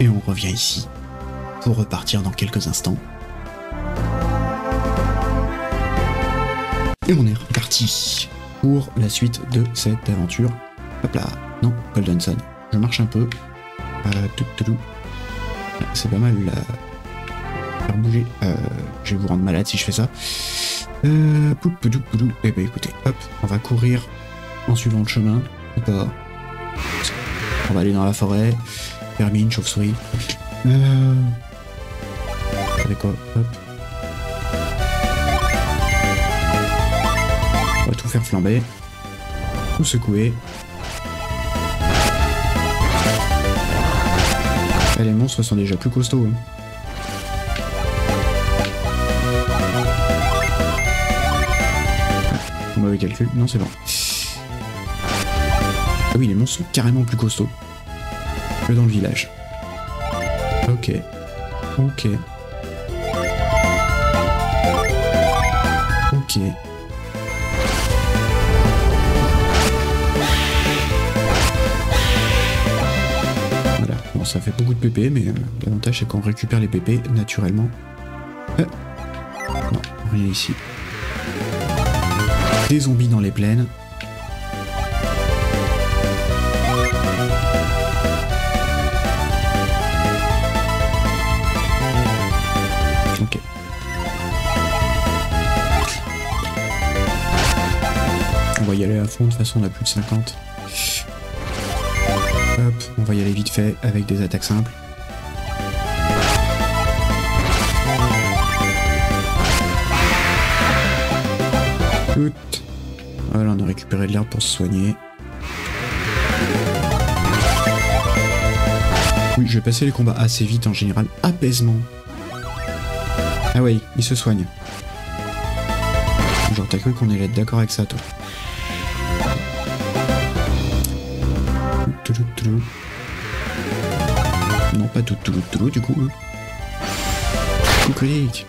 Et on revient ici pour repartir dans quelques instants. Et on est reparti pour la suite de cette aventure. Hop là, non, Golden Sun. Je marche un peu. C'est pas mal là. Faire bouger. Euh, je vais vous rendre malade si je fais ça. Euh, pou, pou, pou, pou. Eh ben écoutez, hop, on va courir en suivant le chemin. On va aller dans la forêt. Vermine, chauve-souris. Euh... Quoi Hop. On va tout faire flamber. Tout secouer. Ah, les monstres sont déjà plus costauds. hein. Ah, Mauvais calcul. Non, c'est bon. Ah oui, les monstres sont carrément plus costauds dans le village. Ok. Ok. Ok. Voilà. Bon, ça fait beaucoup de PP, mais euh, l'avantage c'est qu'on récupère les PP naturellement. Euh. Non, rien ici. Des zombies dans les plaines. Va y aller à fond, de toute façon on a plus de 50. Hop, on va y aller vite fait avec des attaques simples. Voilà, on a récupéré de l'herbe pour se soigner. Oui, je vais passer les combats assez vite en général. Apaisement. Ah ouais, il se soigne. Genre, t'as cru qu'on être d'accord avec ça, toi Toutou. Non, pas tout, tout, tout, du coup. hein. Coucoulique.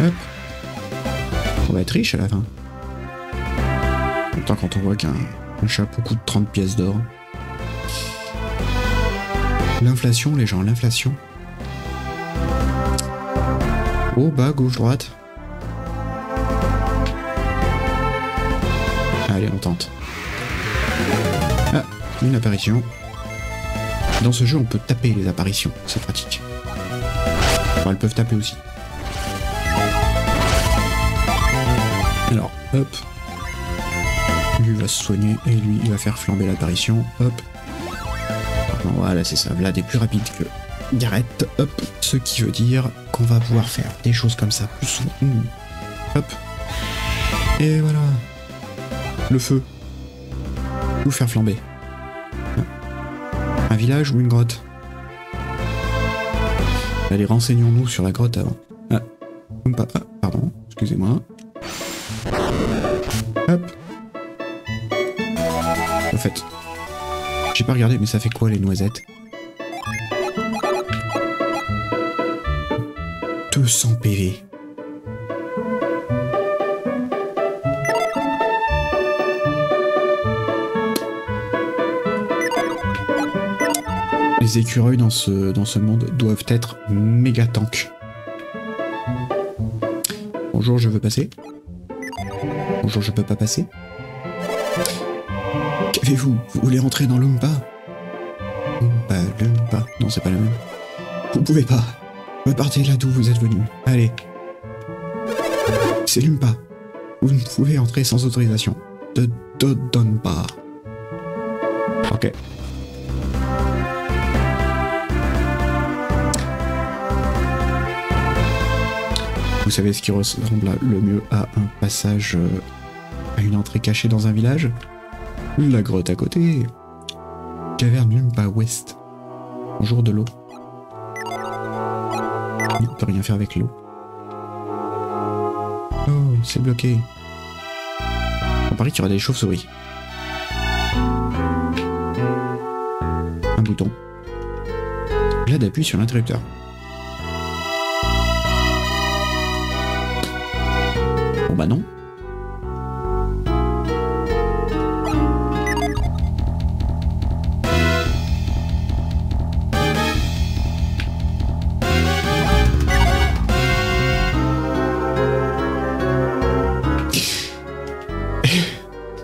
Hop. On va être riche à la fin. Autant quand on voit qu'un un chapeau coûte 30 pièces d'or. L'inflation, les gens, l'inflation. Oh, bas, gauche, droite. Allez, on tente. Ah, une apparition. Dans ce jeu, on peut taper les apparitions. C'est pratique. Elles peuvent taper aussi. Alors, hop. Lui va se soigner et lui, il va faire flamber l'apparition. Hop. Voilà, c'est ça. Vlad est plus rapide que Gareth. Hop. Ce qui veut dire qu'on va pouvoir faire des choses comme ça plus souvent. Hop. Et voilà. Le feu. Ou faire flamber. Un village ou une grotte Allez, renseignons-nous sur la grotte avant. Ah. Ah, pardon. Excusez-moi. Hop. En fait, j'ai pas regardé, mais ça fait quoi les noisettes? 200 PV. Les écureuils dans ce, dans ce monde doivent être méga tanks. Bonjour, je veux passer. Bonjour, je peux pas passer. Qu'avez-vous? Vous voulez entrer dans l'Umpa Umpa, l'Umpa. Non, c'est pas la même. Vous pouvez pas. Repartez là d'où vous êtes venu. Allez. C'est l'Umpa. Vous ne pouvez entrer sans autorisation. De, pas. Ok. Savez ce qui ressemble le mieux à un passage euh, à une entrée cachée dans un village La grotte à côté. Caverne Lumpa Ouest. Bonjour de l'eau. On peut rien faire avec l'eau. Oh, c'est bloqué. On parie qu'il y aura des chauves-souris. Un bouton. Là d'appuyer sur l'interrupteur. Bah non.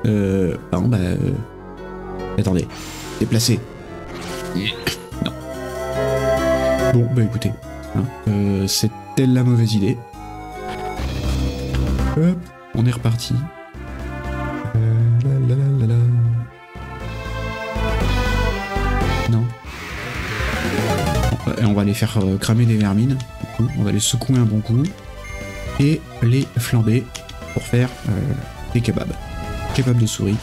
euh, bah... Euh, attendez. Déplacer. Non. Bon, bah écoutez. Hein, euh, C'était la mauvaise idée. On est reparti. Euh. Non. Et on va les faire euh, cramer des vermines. On va les secouer un bon coup. Et les flamber pour faire euh, des kebabs. Kebabs de souris.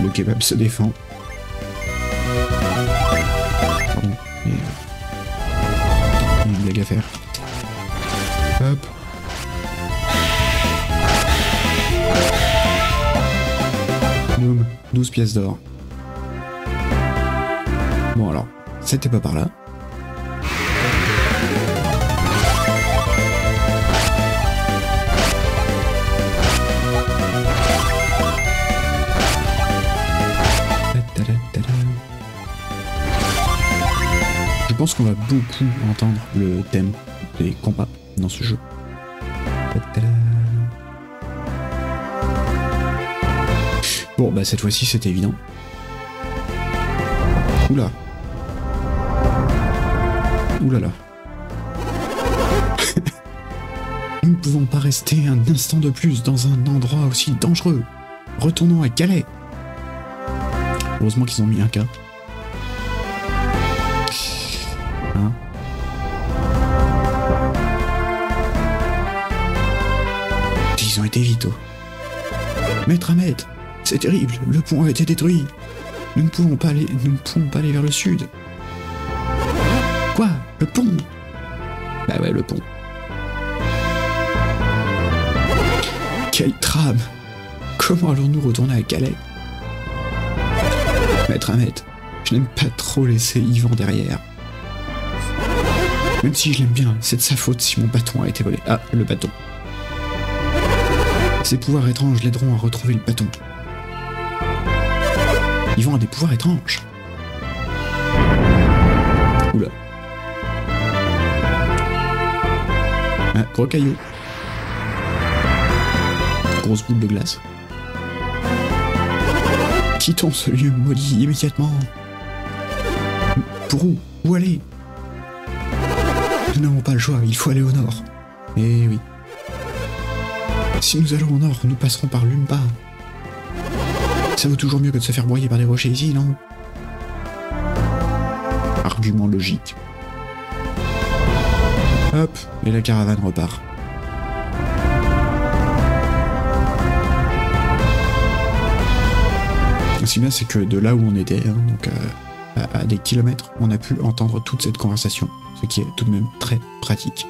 Le kebab se défend. Faire. Hop. Boum, 12 pièces d'or. Bon alors, c'était pas par là. Pense qu'on va beaucoup entendre le thème des combats dans ce jeu. Bon, bah cette fois-ci c'était évident. Oula. Oula là. Nous ne pouvons pas rester un instant de plus dans un endroit aussi dangereux. Retournons à Calais. Heureusement qu'ils ont mis un cas. Maître Ahmed, c'est terrible, le pont a été détruit. Nous ne pouvons pas aller, nous ne pouvons pas aller vers le sud. Quoi Le pont? Bah ouais, le pont. Quelle trame Comment allons-nous retourner à Calais? Maître Ahmed, je n'aime pas trop laisser Yvan derrière. Même si je l'aime bien, c'est de sa faute si mon bâton a été volé. Ah, le bâton. Ses pouvoirs étranges l'aideront à retrouver le bâton. Yvan a des pouvoirs étranges. Oula. Ah, gros caillou. Grosse boule de glace. Quittons ce lieu maudit immédiatement. Pour où? Où aller? Nous n'avons pas le choix, il faut aller au nord. Eh oui. Si nous allons au nord, nous passerons par Lumba. Ça vaut toujours mieux que de se faire broyer par des rochers ici, non? Argument logique. Hop, et la caravane repart. Ce bien, c'est que de là où on était, hein, donc euh, à, à des kilomètres, on a pu entendre toute cette conversation, ce qui est tout de même très pratique.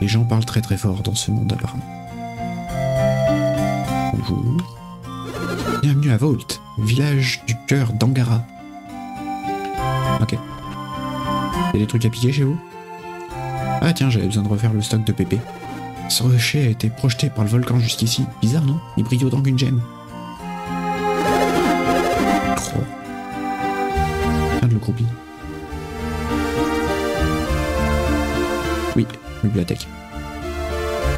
Les gens parlent très très fort dans ce monde apparemment. Bienvenue à Vault, village du cœur d'Angara. Ok. Y a des trucs à piquer chez vous? Ah tiens, j'avais besoin de refaire le stock de pépé. Ce rocher a été projeté par le volcan jusqu'ici. Bizarre, non? Il brille autant qu'une gemme. Oh. Rien de le. Oui, bibliothèque.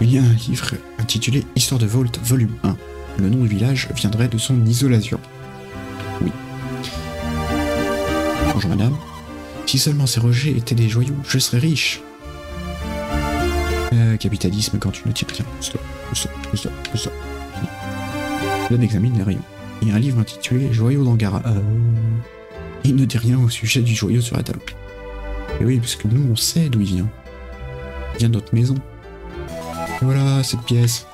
Il y a un livre intitulé Histoire de Vault, volume 1. Le nom du village viendrait de son isolation. Oui. Bonjour madame. Si seulement ces rejets étaient des joyaux, je serais riche. Euh, capitalisme quand tu ne tiens rien. Stop, stop, stop, stop. L'on examine les rayons. A un livre intitulé Joyaux d'Angara. Euh... Il ne dit rien au sujet du joyau sur la table. Et oui, parce que nous, on sait d'où il vient. Il vient de notre maison. Et voilà, cette pièce.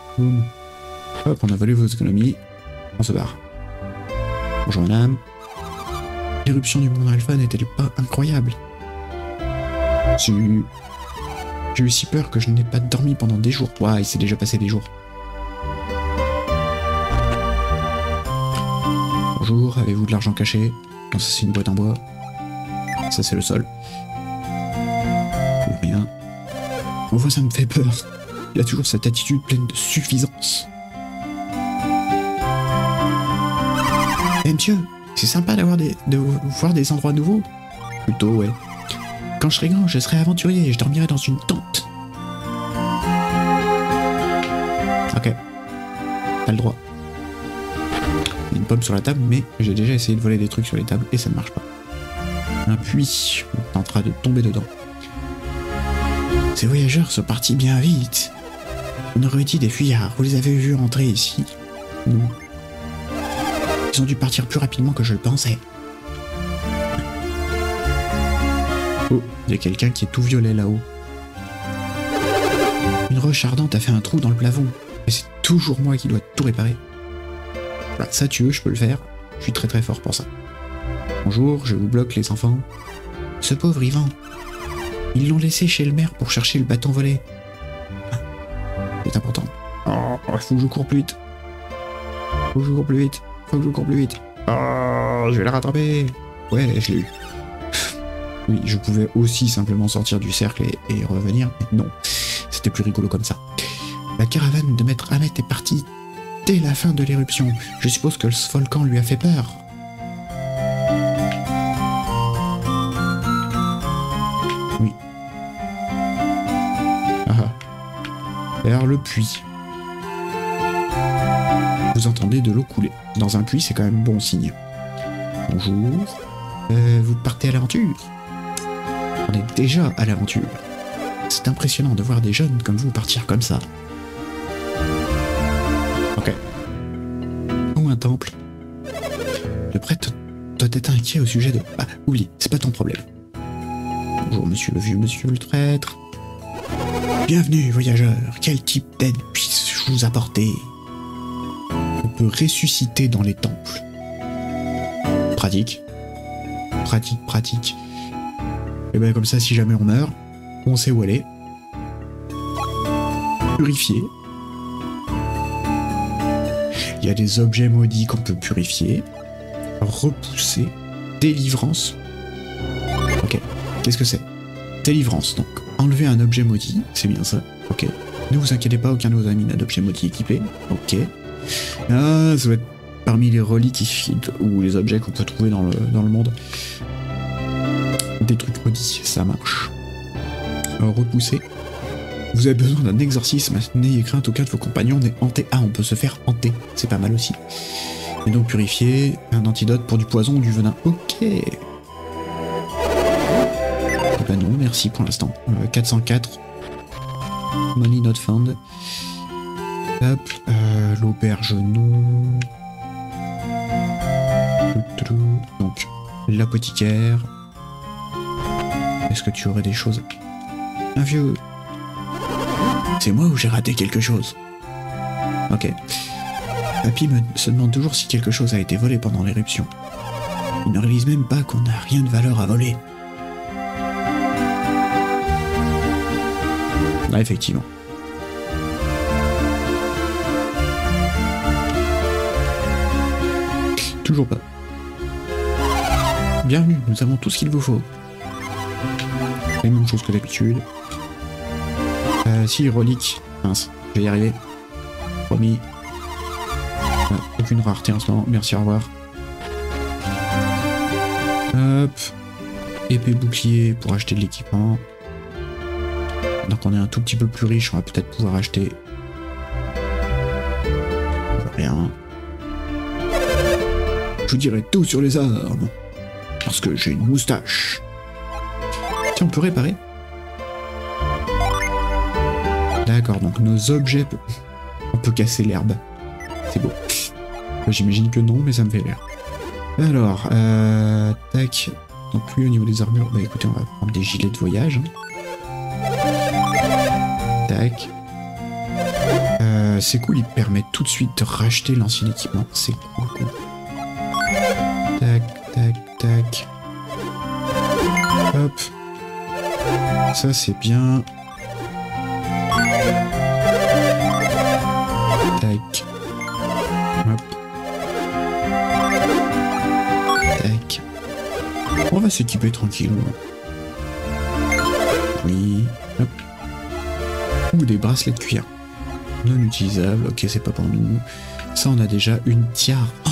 Hop, on a volé vos économies. On se barre. Bonjour madame. L'éruption du monde alpha n'était-elle pas incroyable? J'ai eu si peur que je n'ai pas dormi pendant des jours. Ouah, il s'est déjà passé des jours. Bonjour, avez-vous de l'argent caché? Non, ça c'est une boîte en bois. Ça c'est le sol. Rien. Mon voisin me fait peur. Il a toujours cette attitude pleine de suffisance. Eh monsieur, c'est sympa d'avoir des, de voir des endroits nouveaux Plutôt, ouais. Quand je serai grand, je serai aventurier et je dormirai dans une tente. Ok. T'as le droit. Une pomme sur la table, mais j'ai déjà essayé de voler des trucs sur les tables et ça ne marche pas. Un puits. On tentera de tomber dedans. Ces voyageurs sont partis bien vite. On aurait dit des fuyards. Vous les avez vus entrer ici Non. Ils ont dû partir plus rapidement que je le pensais. Oh, il y a quelqu'un qui est tout violet là-haut. Une roche ardente a fait un trou dans le plafond. Et c'est toujours moi qui dois tout réparer. Voilà, ça tu veux, je peux le faire. Je suis très très fort pour ça. Bonjour, je vous bloque les enfants. Ce pauvre Ivan. Ils l'ont laissé chez le maire pour chercher le bâton volé. Ah, c'est important. Oh, faut que je cours plus vite. Faut que je cours plus vite. Je. Oh, je vais la rattraper. Ouais, je l'ai eu. Oui, je pouvais aussi simplement sortir du cercle et, revenir, mais non. C'était plus rigolo comme ça. La caravane de Maître Ahmet est partie dès la fin de l'éruption. Je suppose que ce volcan lui a fait peur. Oui. Ah. Vers le puits. Vous entendez de l'eau couler. Dans un puits, c'est quand même bon signe. Bonjour. Euh, vous partez à l'aventure On est déjà à l'aventure. C'est impressionnant de voir des jeunes comme vous partir comme ça. Ok. Ou un temple? Le prêtre doit être inquiet au sujet de... Ah, c'est pas ton problème. Bonjour monsieur le vieux monsieur le traître. Bienvenue voyageurs, quel type d'aide puis-je vous apporter? Peut ressusciter dans les temples. Pratique. Pratique, pratique. Et ben comme ça, si jamais on meurt, on sait où aller. Purifier. Il y a des objets maudits qu'on peut purifier. Repousser. Délivrance. Ok. Qu'est-ce que c'est? Délivrance. Donc, enlever un objet maudit. C'est bien ça? Ok. Ne vous inquiétez pas, aucun de vos amis n'a d'objet maudit équipé. Ok. Ah, ça va être parmi les reliques ou les objets qu'on peut trouver dans le, monde. Des trucs maudits, ça marche. Euh, repousser. Vous avez besoin d'un exorcisme, n'ayez crainte au cas de vos compagnons n'est hanté. Ah, on peut se faire hanter, c'est pas mal aussi. Et donc purifier, un antidote pour du poison ou du venin. Ok. Eh ben non, merci pour l'instant. Euh, 404. Money not found. Euh, l'auberge non. Donc, l'apothicaire. Est-ce que tu aurais des choses? Un vieux. C'est moi ou j'ai raté quelque chose? Ok. Papy me se demande toujours si quelque chose a été volé pendant l'éruption. Il ne réalise même pas qu'on n'a rien de valeur à voler. Ah, effectivement. Pas. Bienvenue, nous avons tout ce qu'il vous faut. La même chose que d'habitude. Euh, si, relique. Mince, je vais y arriver. Promis. Ah, aucune rareté en ce moment, merci, au revoir. Hop. Épée bouclier pour acheter de l'équipement. Donc on est un tout petit peu plus riche, on va peut-être pouvoir acheter... Rien. Vous dirai tout sur les armes. Parce que j'ai une moustache. Tiens, on peut réparer D'accord, donc nos objets... On peut casser l'herbe. C'est beau. J'imagine que non, mais ça me fait rire. Alors, euh, tac. Donc lui, au niveau des armures, bah écoutez, on va prendre des gilets de voyage. Tac. Euh, c'est cool, il permet tout de suite de racheter l'ancien équipement. C'est cool. Hop. Ça, c'est bien. Tac. Hop. Tac. On va s'équiper tranquillement. Oui. Hop. Ou des bracelets de cuir. Non utilisables. Ok, c'est pas pour nous. Ça, on a déjà une tiare. Oh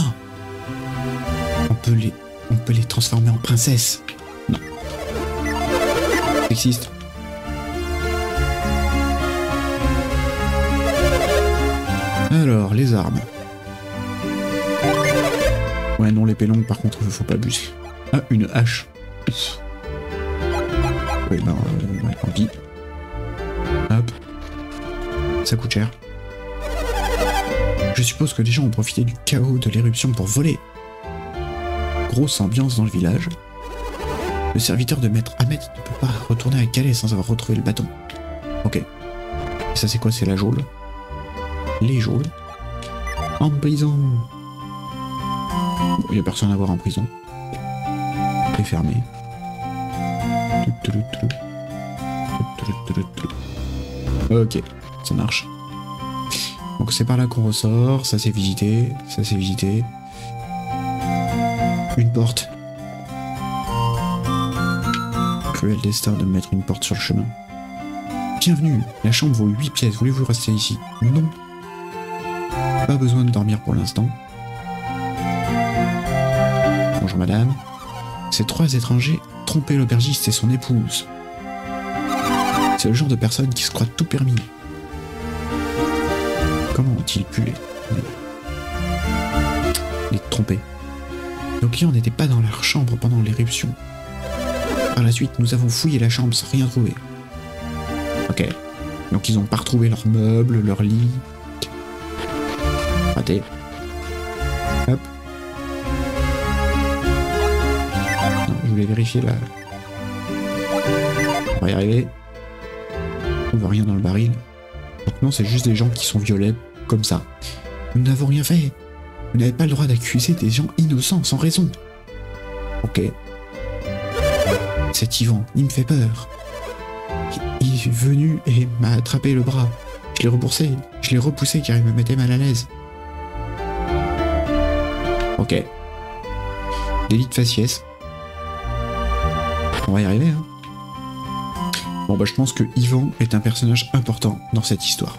on peut les, on peut les transformer en princesses. Alors, les armes. Ouais, non, les longues, par contre, faut pas abuser. Ah, une hache. Oui, ben, euh, tant pis. Hop. Ça coûte cher. Je suppose que les gens ont profité du chaos de l'éruption pour voler. Grosse ambiance dans le village. Le serviteur de maître Ahmed ne peut pas retourner à Calais sans avoir retrouvé le bâton. Ok. Ça c'est quoi? C'est la geôle Les geôles En prison Il n'y a personne à voir en prison. C'est fermé. Ok, ça marche. Donc c'est par là qu'on ressort, ça c'est visité, ça c'est visité. Une porte. Cruel destin de mettre une porte sur le chemin. Bienvenue, la chambre vaut 8 pièces, voulez-vous rester ici? Non. Pas besoin de dormir pour l'instant. Bonjour madame. Ces trois étrangers trompaient l'aubergiste et son épouse. C'est le genre de personne qui se croit tout permis. Comment ont-ils pu les... les tromper? Nos clients n'étaient pas dans leur chambre pendant l'éruption. La suite, nous avons fouillé la chambre sans rien trouver. Ok. Donc ils ont pas retrouvé leurs meubles, leur lit. Raté. Hop. Je voulais vérifier là. On va y arriver. On voit rien dans le baril. Donc non, c'est juste des gens qui sont violets, comme ça. Nous n'avons rien fait. Vous n'avez pas le droit d'accuser des gens innocents, sans raison. Ok. C'est Yvan, il me fait peur. Il est venu et m'a attrapé le bras. Je l'ai repoussé, je l'ai repoussé car il me mettait mal à l'aise. Ok. Délit de faciès. On va y arriver, hein. Bon bah je pense que Yvan est un personnage important dans cette histoire.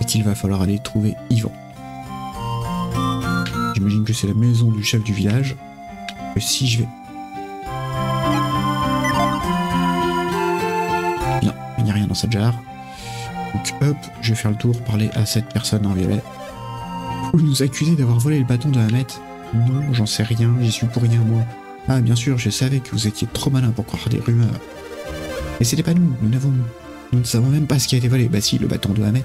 Et qu'il va falloir aller trouver Yvan. J'imagine que c'est la maison du chef du village. Si je vais... dans jarre. Donc hop, je vais faire le tour, parler à cette personne en violet. Vous nous accusez d'avoir volé le bâton de Hamet Non, j'en sais rien, j'y suis pour rien moi. Ah bien sûr, je savais que vous étiez trop malin pour croire des rumeurs. Mais c'était pas nous, nous n'avons. Nous ne savons même pas ce qui a été volé. Bah si, le bâton de Hamet.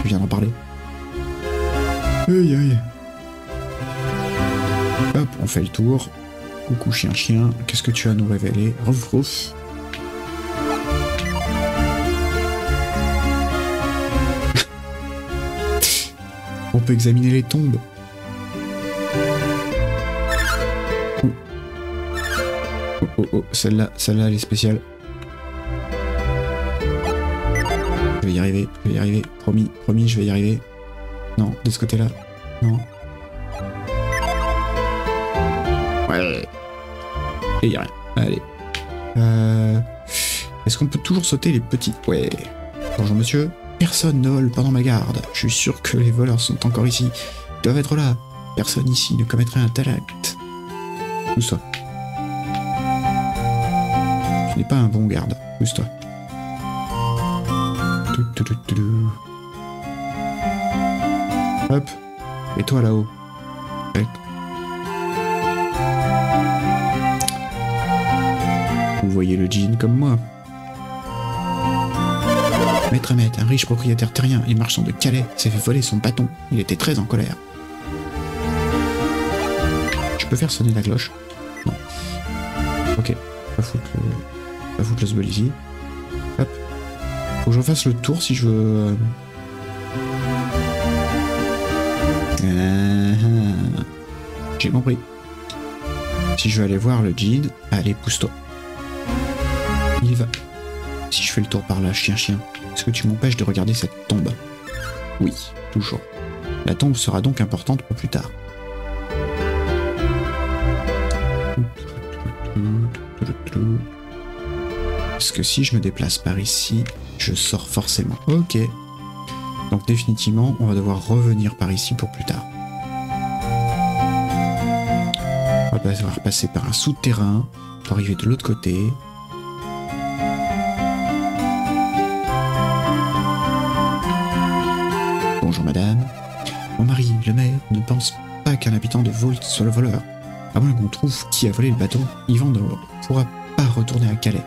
Tu viens d'en parler. Aïe aïe. Hop, on fait le tour. Coucou chien chien, qu'est-ce que tu as à nous révéler? Rouf rouf. Peut examiner les tombes. Oh oh oh, celle-là, celle-là elle est spéciale. Je vais y arriver, je vais y arriver. Promis, promis, je vais y arriver. Non, de ce côté-là. Non. Ouais. Et y a rien. Allez. Euh... Est-ce qu'on peut toujours sauter les petits... Ouais. Bonjour monsieur. Personne ne vole pendant ma garde. Je suis sûr que les voleurs sont encore ici. Ils doivent être là. Personne ici ne commettrait un tel acte. Ça Tu n'es pas un bon garde. Pousse-toi. Hop. Et toi là-haut. Vous voyez le jean comme moi. Maître Ahmed, un riche propriétaire terrien et marchand de Calais, s'est fait voler son bâton. Il était très en colère. Je peux faire sonner la cloche? Non. Ok. Pas foutre le... Pas foutre le ici. Hop. Faut que je fasse le tour si je veux... Euh, J'ai compris. Si je veux aller voir le jean, allez, pousse-toi. Il va. Si je fais le tour par là, chien chien, que tu m'empêches de regarder cette tombe? Oui, toujours. La tombe sera donc importante pour plus tard. Parce que si je me déplace par ici, je sors forcément. Ok. Donc définitivement, on va devoir revenir par ici pour plus tard. On va devoir passer par un souterrain pour arriver de l'autre côté. Le maire ne pense pas qu'un habitant de Vault soit le voleur. À moins qu'on trouve qui a volé le bateau, Yvan ne pourra pas retourner à Calais.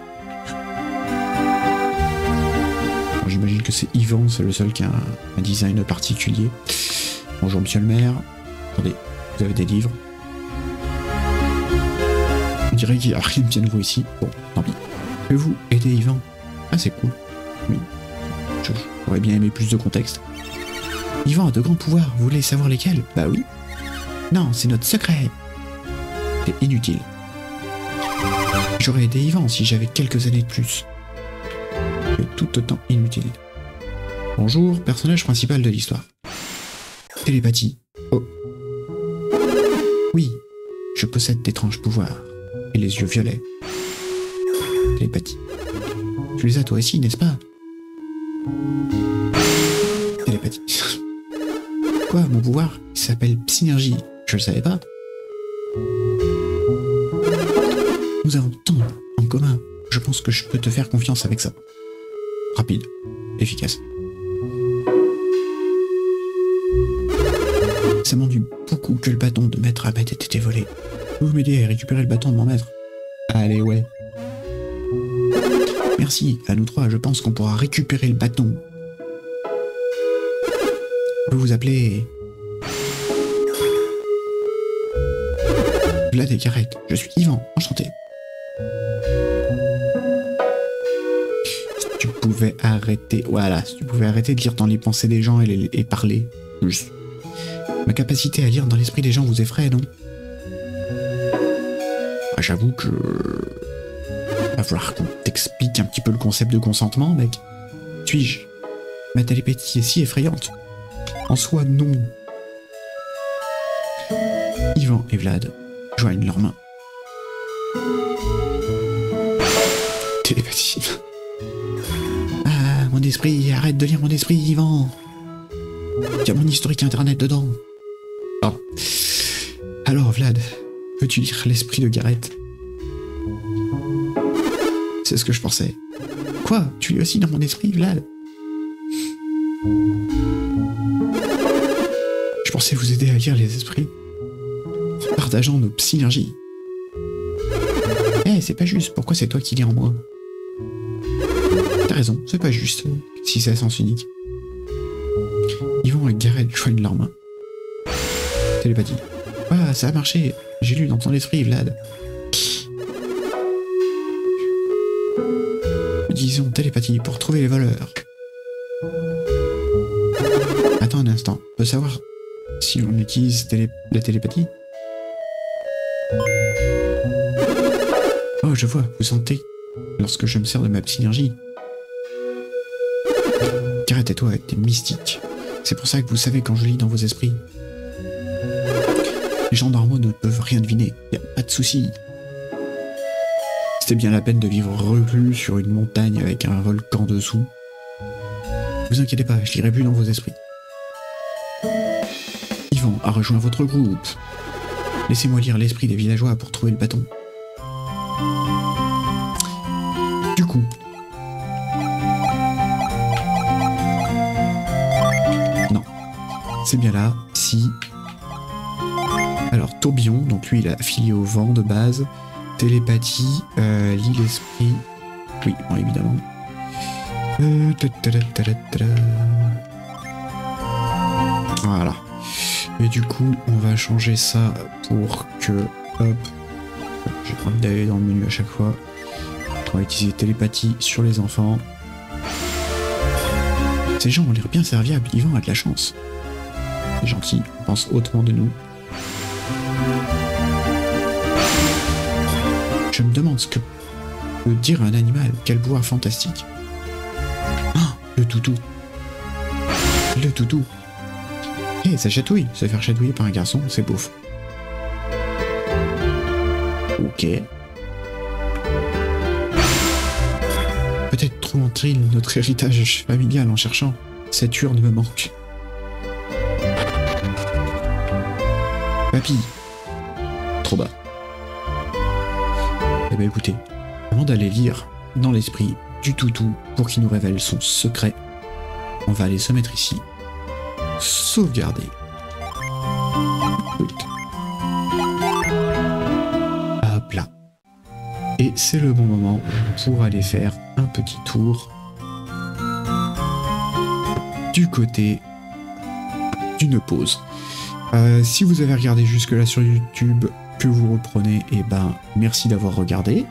J'imagine que c'est Yvan, c'est le seul qui a un, design particulier. Bonjour monsieur le maire. Attendez, vous avez des livres. On dirait qu'il n'y a rien de nouveau ici. Bon, tant pis. Pouvez-vous aider Yvan Ah, c'est cool. Oui. J'aurais bien aimé plus de contexte. Yvan a de grands pouvoirs, vous voulez savoir lesquels? Bah oui. Non, c'est notre secret. C'est inutile. J'aurais aidé Yvan si j'avais quelques années de plus. C'est tout autant inutile. Bonjour, personnage principal de l'histoire. Télépathie. Oh. Oui, je possède d'étranges pouvoirs. Et les yeux violets. Télépathie. Tu les as toi aussi, n'est-ce pas? Télépathie. Mon pouvoir s'appelle Psynergie. Je le savais pas. Nous avons tant en commun. Je pense que je peux te faire confiance avec ça. Rapide. Efficace. Ça m'ennuie beaucoup que le bâton de maître Ahmed ait été volé. Vous m'aider à récupérer le bâton de mon maître Allez, ouais. Merci, à nous trois, je pense qu'on pourra récupérer le bâton. Vous appeler... Vlad et Gareth, je suis Yvan, enchanté. Tu pouvais arrêter... Voilà, si tu pouvais arrêter de lire dans les pensées des gens et, les- et parler. Juste. Ma capacité à lire dans l'esprit des gens vous effraie, non? Ah, J'avoue que... Va falloir qu'on t'explique un petit peu le concept de consentement, mec. Suis-je? Ma télépathie est si effrayante. En soi, non. Yvan et Vlad joignent leurs mains. Télépathie. Ah, mon esprit, arrête de lire mon esprit, Yvan. Il y a mon historique internet dedans. Oh. Alors, Vlad, peux-tu lire l'esprit de Gareth? C'est ce que je pensais. Quoi? Tu lis aussi dans mon esprit, Vlad? Pensais vous aider à lire les esprits. En partageant nos synergies. Eh, c'est pas juste. Pourquoi c'est toi qui lis en moi? T'as raison, c'est pas juste. Si c'est à sens unique. Yvon et Gareth joignent leurs mains. Télépathie. Ah, ça a marché. J'ai lu dans ton esprit, Vlad. Disons télépathie pour trouver les voleurs. Attends un instant. Peut savoir si on utilise la télépathie Oh, je vois. Vous sentez lorsque je me sers de ma synergie. Gareth et toi, t'es mystique. C'est pour ça que vous savez quand je lis dans vos esprits. Les gens normaux ne peuvent rien deviner. Y a pas de souci. C'était bien la peine de vivre reclus sur une montagne avec un volcan dessous. Vous inquiétez pas, je lirai plus dans vos esprits. Yvan a rejoint votre groupe. Laissez-moi lire l'esprit des villageois pour trouver le bâton. Du coup. Non. C'est bien là. Si. Alors, tourbillon, donc lui il est affilié au vent de base. Télépathie, euh, lit. Oui, bon, évidemment. Euh, Voilà. Et du coup, on va changer ça pour que. Hop. J'ai envie d'aller dans le menu à chaque fois. On va utiliser télépathie sur les enfants. Ces gens ont l'air bien serviables, Yvan a de la chance. C'est gentil, on pense hautement de nous. Je me demande ce que peut dire un animal. Quel pouvoir fantastique. Ah, le toutou. Le toutou. Eh, ça chatouille. Se faire chatouiller par un garçon, c'est beauf. Ok. Peut-être trouvons-ils notre héritage familial en cherchant. Cette urne me manque. Papy. Trop bas. Eh ben écoutez, avant d'aller lire dans l'esprit du toutou pour qu'il nous révèle son secret, on va aller se mettre ici. Sauvegarder. Hop là. Et c'est le bon moment pour aller faire un petit tour du côté d'une pause. Euh, si vous avez regardé jusque-là sur YouTube, que vous reprenez, et eh ben merci d'avoir regardé.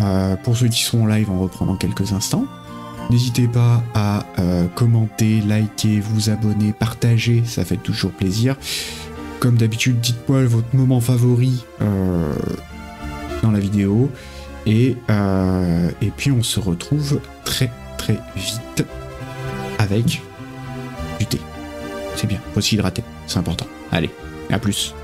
Euh, pour ceux qui sont en live, on reprend dans quelques instants. N'hésitez pas à euh, commenter, liker, vous abonner, partager, ça fait toujours plaisir. Comme d'habitude, dites-moi votre moment favori dans la vidéo. Et, et puis on se retrouve très très vite avec du thé. C'est bien, faut s'hydrater, c'est important. Allez, à plus.